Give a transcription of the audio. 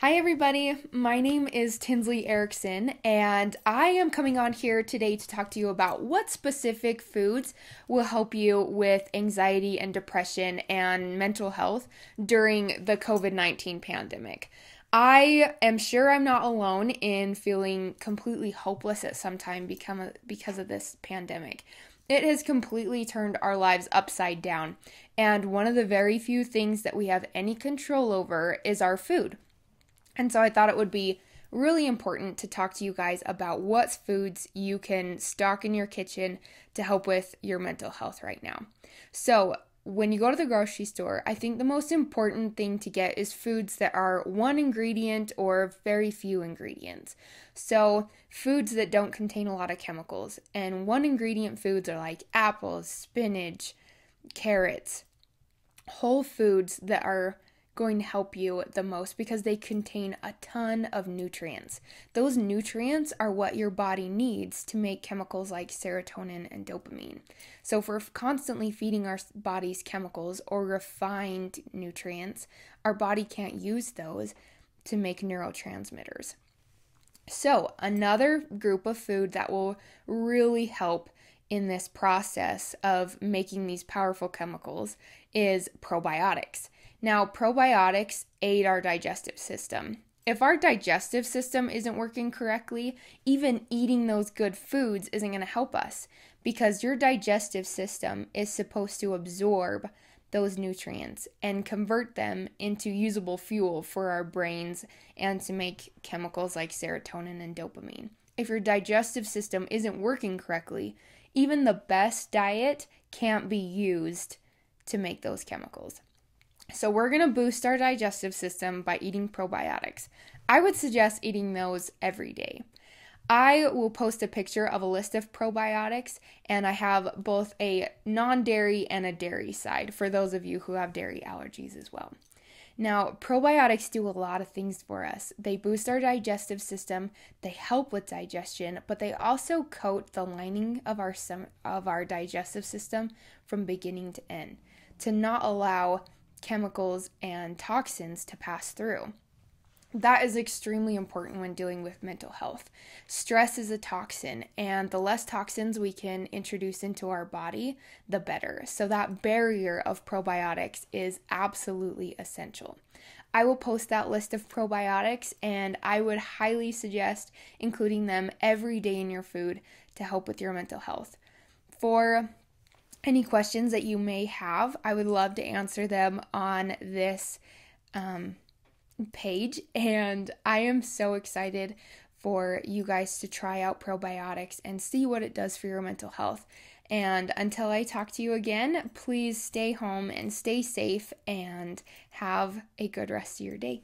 Hi, everybody. My name is Tinsley Erickson, and I am coming on here today to talk to you about what specific foods will help you with anxiety and depression and mental health during the COVID 19 pandemic. I am sure I'm not alone in feeling completely hopeless at some time because of this pandemic. It has completely turned our lives upside down, and one of the very few things that we have any control over is our food. And so I thought it would be really important to talk to you guys about what foods you can stock in your kitchen to help with your mental health right now. So, when you go to the grocery store, I think the most important thing to get is foods that are one ingredient or very few ingredients. So, foods that don't contain a lot of chemicals. And one ingredient foods are like apples, spinach, carrots, whole foods that are going to help you the most because they contain a ton of nutrients. Those nutrients are what your body needs to make chemicals like serotonin and dopamine. So, if we're constantly feeding our bodies chemicals or refined nutrients, our body can't use those to make neurotransmitters. So, another group of food that will really help in this process of making these powerful chemicals is probiotics. Now, probiotics aid our digestive system. If our digestive system isn't working correctly, even eating those good foods isn't going to help us because your digestive system is supposed to absorb those nutrients and convert them into usable fuel for our brains and to make chemicals like serotonin and dopamine. If your digestive system isn't working correctly, even the best diet can't be used to make those chemicals. So, we're going to boost our digestive system by eating probiotics. I would suggest eating those every day. I will post a picture of a list of probiotics, and I have both a non dairy and a dairy side for those of you who have dairy allergies as well. Now, probiotics do a lot of things for us. They boost our digestive system, they help with digestion, but they also coat the lining of our of our digestive system from beginning to end to not allow chemicals, and toxins to pass through. That is extremely important when dealing with mental health. Stress is a toxin, and the less toxins we can introduce into our body, the better. So, that barrier of probiotics is absolutely essential. I will post that list of probiotics, and I would highly suggest including them every day in your food to help with your mental health. For any questions that you may have. I would love to answer them on this um, page. And I am so excited for you guys to try out probiotics and see what it does for your mental health. And until I talk to you again, please stay home and stay safe and have a good rest of your day.